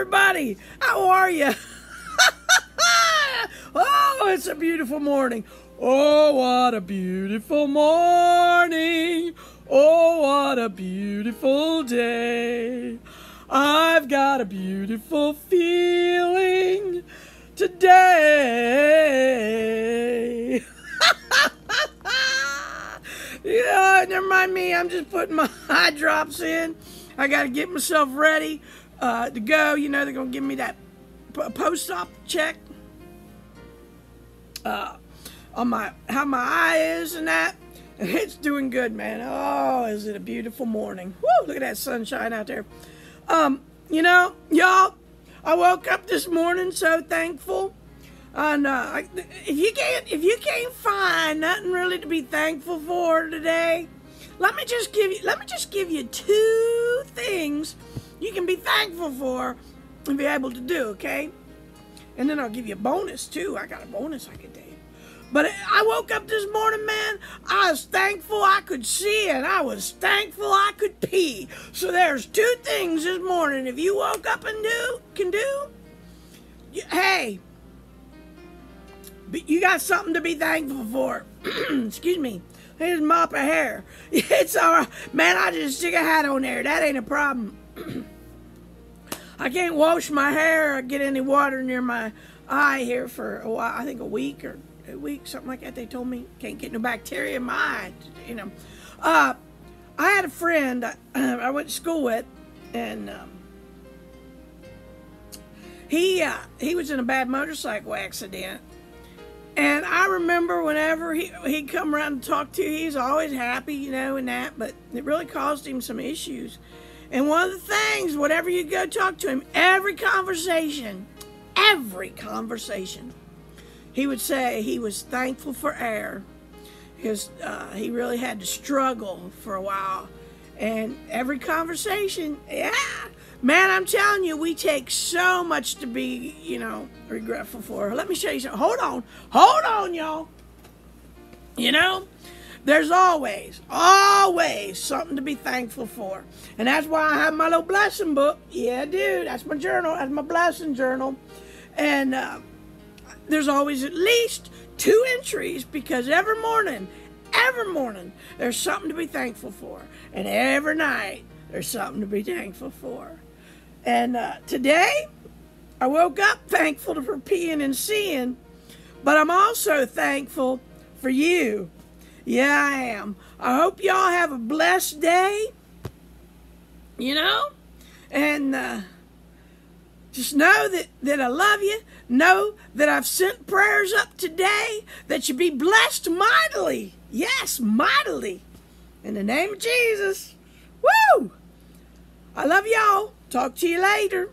everybody. How are you? oh, it's a beautiful morning. Oh, what a beautiful morning. Oh, what a beautiful day. I've got a beautiful feeling today. yeah, never mind me. I'm just putting my eye drops in. I got to get myself ready uh, to go. You know, they're going to give me that post-op check uh, on my how my eye is and that. It's doing good, man. Oh, is it a beautiful morning? Woo, look at that sunshine out there. Um, you know, y'all, I woke up this morning so thankful. And uh, if you can't if you can't find nothing really to be thankful for today, let me just give you let me just give you two things you can be thankful for and be able to do, okay? And then I'll give you a bonus too. I got a bonus I can take. But I woke up this morning, man. I was thankful I could see, and I was thankful I could pee. So there's two things this morning. If you woke up and do can do, you, hey, you got something to be thankful for. Excuse me. Here's mop of hair. It's all right. Man, I just stick a hat on there. That ain't a problem. I can't wash my hair or get any water near my eye here for a while. I think a week or a week, something like that. They told me can't get no bacteria in my eye. You know, uh, I had a friend uh, I went to school with, and um, he uh, he was in a bad motorcycle accident. And I remember whenever he he'd come around to talk to you, he's always happy, you know, and that. But it really caused him some issues. And one of the things, whatever you go talk to him, every conversation, every conversation, he would say he was thankful for air because uh, he really had to struggle for a while. And every conversation, yeah, man, I'm telling you, we take so much to be, you know, regretful for. Let me show you something. Hold on, hold on, y'all. You know, there's always, always something to be thankful for. And that's why I have my little blessing book. Yeah, dude, that's my journal. That's my blessing journal. And uh, there's always at least two entries because every morning, every morning, there's something to be thankful for. And every night, there's something to be thankful for. And uh, today, I woke up thankful for peeing and seeing, but I'm also thankful for you. Yeah, I am. I hope y'all have a blessed day. You know? And uh, just know that, that I love you. Know that I've sent prayers up today that you be blessed mightily. Yes, mightily. In the name of Jesus. Woo! I love y'all. Talk to you later.